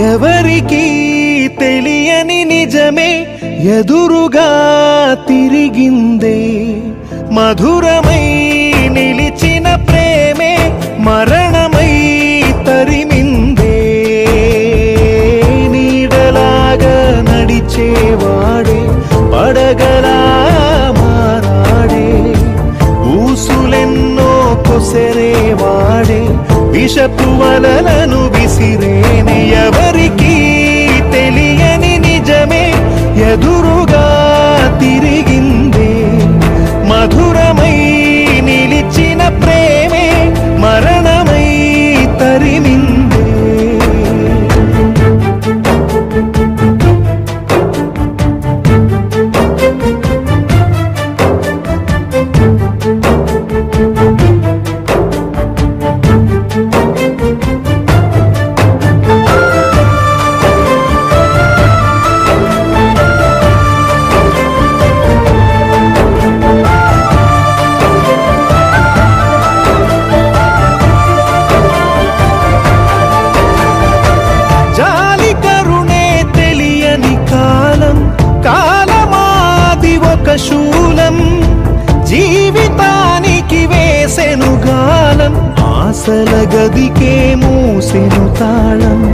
ఎవరికి తెలియని నిజమే ఎదురుగా తిరిగిందే. మధురమై నిలిచిన ప్రేమే మరణమై తరిమిందే. నీడలాగా నడిచేవాడే పడగలా మారాడే ఊసులెన్నో కొసరేవాడే విషపు వలలను విసిరేని ఎవరికి తెలియని నిజమే. ఎదురుగా ఆశల గదికే మూసెను తాళం.